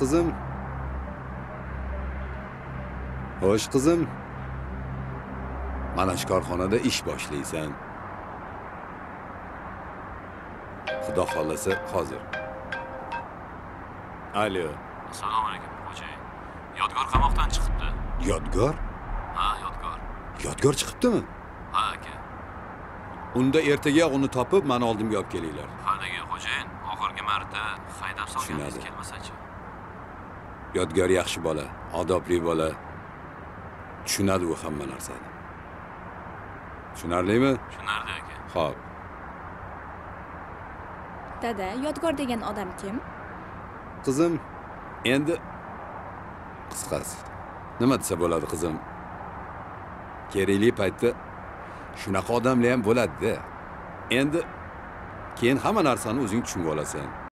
qizim xo'sh qizim mana shu korxonada ish boshlaysan xudo xohlasa hozir alo. Assalomu alaykum xo'jayin yodgor qamoqdan chiqibdi. Yodgor? Ha yodgor. Yodgor chiqibdimi? Ha aka. Unda ertagayoq uni topib mani oldimga olib kelinglar. Haligi xo'jayin oxirgi marta haydab solganingiz kelmasachi yodgor yaxshi bola odobli bola. Tushunadi u hamma narsani. Tushunarlimi? Tushunardi aka. Ho'p dada yodgor degan odam kim? Qizim endi qisqasi. Nima desa bo'ladi qizim? Kerakli paytda shunaqa odamlar ham bo'ladida. Endi keyin hamma narsani o'zing tushunib olasan